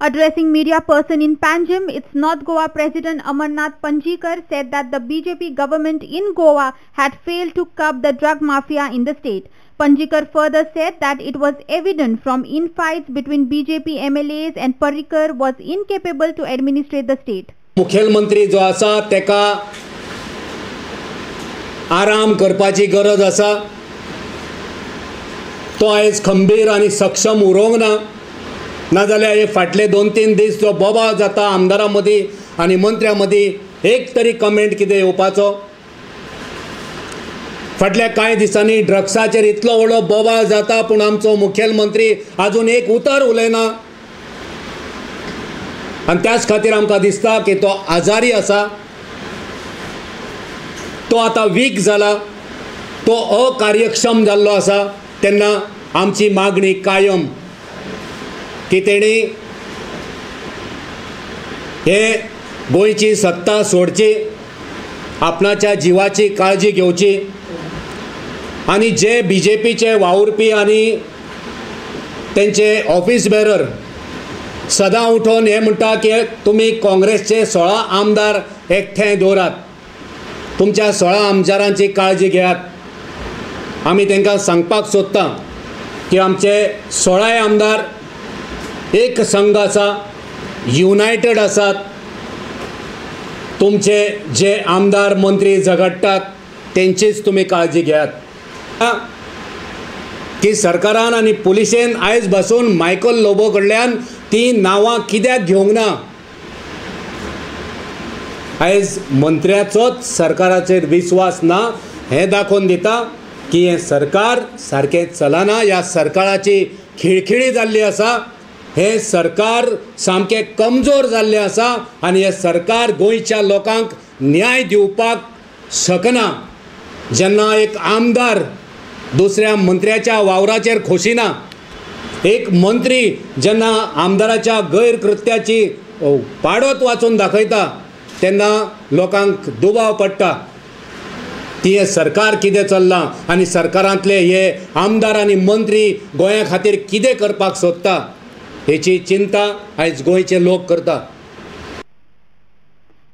Addressing media person in Panjim, its North Goa President Amarnath Panjikar said that the BJP government in Goa had failed to curb the drug mafia in the state. Panjikar further said that it was evident from infights between BJP MLAs and Parikar was incapable to administrate the state. मुखेलमंत्री जो आसा तेका आराम करपाची गरज आसा तो आयज खंबीर आनी सक्षम उरोंक ना नाजाल्यार हे फाटले दोन तीन दीस जो बोबाळ जाता आमदारां मदीं आनी मंत्र्यां मदीं एक तरी कमेंट कितें येवपाचो फाटल्या कांय दिसांनी ड्रग्साचेर इतलो व्हडलो बोबाळ जाता पूण आमचो मुखेलमंत्री आजून एक उतर उलयना. आनी त्याच खातीर आमकां दिसता की तो आजारी आसा तो आतां वीक जाला तो अकार्यक्षम जाल्लो आसा तेन्ना आमची मागणी कायम. की तेणी हे गोंयची सत्ता सोडची आपणाच्या जिवाची काळजी घेवची आनी जे बी जे पीचे वावुरपी आनी तेंचे ऑफिस बेरर सदां उठोन हें म्हणटा की तुमी काँग्रेसचे सोळा आमदार एकठांय दवरात तुमच्या सोळा आमदारांची काळजी घेयात. आमी तांकां सांगपाक सोदता की आमचे सोळाय आमदार एक संघ आसा युनायटेड आसात तुमचे जे आमदार मंत्री झगडटात तेंचीच तुमी काळजी घेयात. की सरकारान आनी पुलिशेन आयज बसून मायकल लोबो कडल्यान ती नांवां कित्याक घेवंक ना? आयज मंत्र्याचोच सरकाराचेर विस्वास ना हें दाखोवन दिता की हें सरकार सारकें चलना ह्या सरकाराची खिळखिळी जाल्ली आसा. हें सरकार सामकें कमजोर जाल्लें आसा आनी हें सरकार गोंयच्या लोकांक न्याय दिवपाक शकना. जेन्ना एक आमदार दुसऱ्या मंत्र्याच्या वावराचेर खोशिना. एक मंत्री जेन्ना आमदाराच्या गैरकृत्याची पाडत वाचून दाखयता तेन्ना लोकांक दुबाव पडटा. ती हे सरकार कितें चल्लां आनी सरकारांतले हे आमदार आनी मंत्री गोंया खातीर कितें करपाक सोदता? याची चिंता आज गोयचे लोक करता.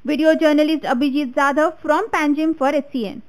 Video journalist Abhijit Jadhav from Panjim for S C N